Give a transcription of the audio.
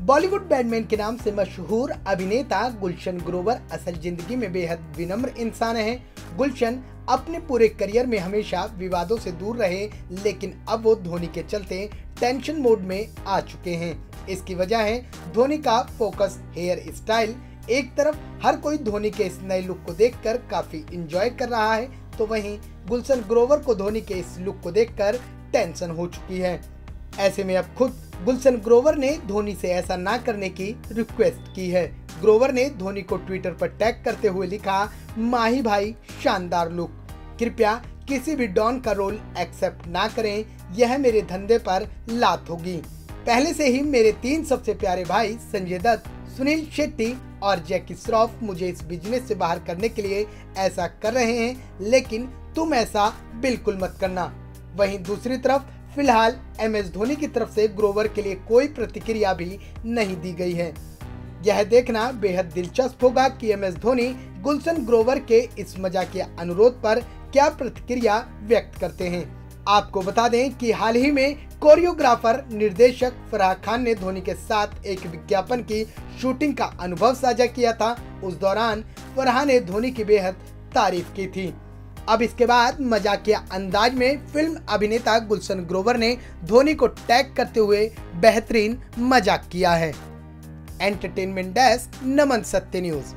Bollywood badman के नाम से मशहूर अभिनेता गुलशन ग्रोवर असल ज़िंदगी में बेहद विनम्र इंसान हैं। गुलशन अपने पूरे करियर में हमेशा विवादों से दूर रहे, लेकिन अब वो धोनी के चलते टेंशन मोड में आ चुके हैं इसकी वजह है, धोनी का फोकस, हेयर स्टाइल, एक तरफ़ हर कोई धोनी के इस नए लुक को देखकर काफ़ी इंजॉय कर रहा है तो वहीं गुलशन ग्रोवर को धोनी के इस लुक को देखकर टेंशन हो चुकी है ऐसे में अब खुद गुलशन ग्रोवर ने धोनी से ऐसा ना करने की रिक्वेस्ट की है। ग्रोवर ने धोनी को ट्विटर पर टैग करते हुए लिखा, माही भाई, शानदार लुक। कृपया किसी भी डॉन का रोल एक्सेप्ट ना करें। यह मेरे धंधे पर लात होगी। पहले से ही मेरे तीन सबसे प्यारे भाई संजय दत्त, सुनील शेट्टी और जैकी श्रॉफ मुझे इस बिज़नेस से बाहर करने के लिए ऐसा कर रहे हैं, लेकिन तुम ऐसा बिल्कुल मत करना। वहीं दूसरी तरफ़ फ़िलहाल एम एस धोनी की तरफ़ से ग्रोवर के लिए कोई प्रतिक्रिया भी नहीं दी गई है। यह देखना बेहद दिलचस्प होगा कि एम एस धोनी गुलशन ग्रोवर के इस मजाकिया अनुरोध पर क्या प्रतिक्रिया व्यक्त करते हैं। आपको बता दें कि हाल ही में कोरियोग्राफर, निर्देशक फराह खान ने धोनी के साथ एक विज्ञापन की शूटिंग का अनुभव साझा किया था। उस दौरान फराह ने धोनी की बेहद तारीफ़ की थी। अब इसके बाद मजाकिया अंदाज में फ़िल्म अभिनेता गुलशन ग्रोवर ने धोनी को टैग करते हुए बेहतरीन मज़ाक किया है। एंटरटेनमेंट डेस्क नमन सत्य न्यूज़।